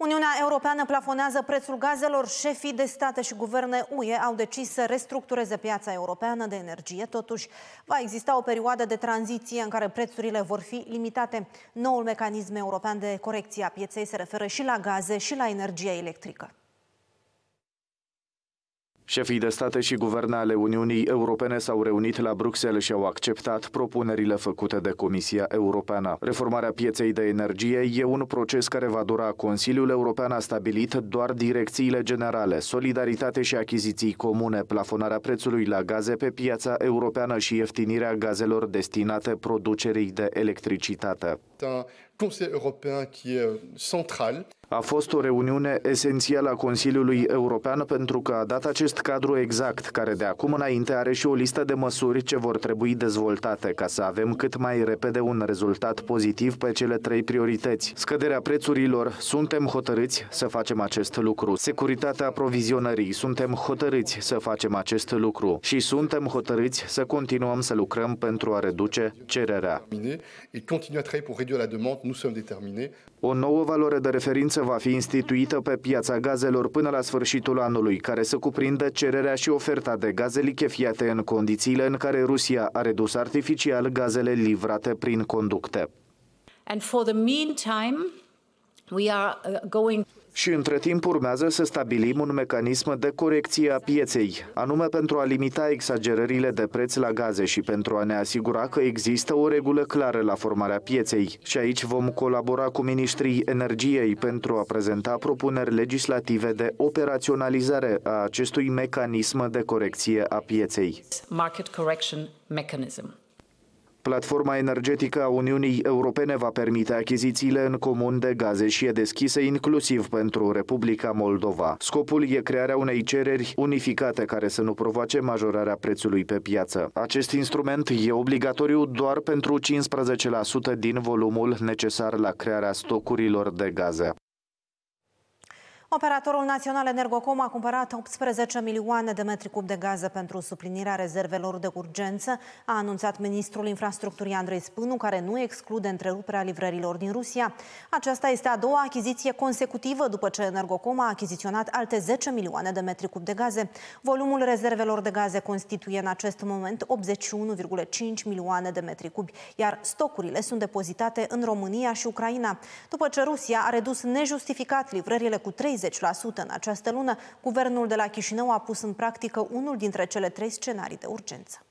Uniunea Europeană plafonează prețul gazelor. Șefii de state și guverne UE au decis să restructureze piața europeană de energie. Totuși, va exista o perioadă de tranziție în care prețurile vor fi limitate. Noul mecanism european de corecție a pieței se referă și la gaze și la energie electrică. Șefii de state și guverne ale Uniunii Europene s-au reunit la Bruxelles și au acceptat propunerile făcute de Comisia Europeană. Reformarea pieței de energie e un proces care va dura. Consiliul European a stabilit doar direcțiile generale, solidaritate și achiziții comune, plafonarea prețului la gaze pe piața europeană și ieftinirea gazelor destinate producerii de electricitate. Conseil européen qui est central. A fost o reuniune esențială a Consiliului European pentru că a dat acest cadru exact, care de acum înainte are și o listă de măsuri ce vor trebui dezvoltate ca să avem cât mai repede un rezultat pozitiv pe cele trei priorități. Scăderea prețurilor, suntem hotărâți să facem acest lucru. Securitatea aprovizionării, suntem hotărâți să facem acest lucru și suntem hotărâți să continuăm să lucrăm pentru a reduce cererea. O nouă valoare de referință va fi instituită pe piața gazelor până la sfârșitul anului, care să cuprindă cererea și oferta de gaze lichefiate în condițiile în care Rusia a redus artificial gazele livrate prin conducte. And for the meantime, we are uh, going și între timp urmează să stabilim un mecanism de corecție a pieței, anume pentru a limita exagerările de preț la gaze și pentru a ne asigura că există o regulă clară la formarea pieței. Și aici vom colabora cu ministrii energiei pentru a prezenta propuneri legislative de operaționalizare a acestui mecanism de corecție a pieței. Market correction mechanism. Platforma energetică a Uniunii Europene va permite achizițiile în comun de gaze și e deschisă inclusiv pentru Republica Moldova. Scopul e crearea unei cereri unificate care să nu provoace majorarea prețului pe piață. Acest instrument e obligatoriu doar pentru 15% din volumul necesar la crearea stocurilor de gaze. Operatorul național Energocom a cumpărat 18 milioane de metri cub de gaze pentru suplinirea rezervelor de urgență, a anunțat ministrul infrastructurii Andrei Spânu, care nu exclude întreruperea livrărilor din Rusia. Aceasta este a doua achiziție consecutivă după ce Energocom a achiziționat alte 10 milioane de metri cub de gaze. Volumul rezervelor de gaze constituie în acest moment 81,5 milioane de metri cubi, iar stocurile sunt depozitate în România și Ucraina. După ce Rusia a redus nejustificat livrările cu 30 30% în această lună, guvernul de la Chișinău a pus în practică unul dintre cele trei scenarii de urgență.